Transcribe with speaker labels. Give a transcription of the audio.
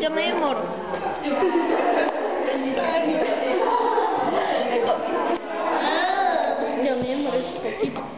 Speaker 1: Yo me demoro. Ah, yo me demoro poquito.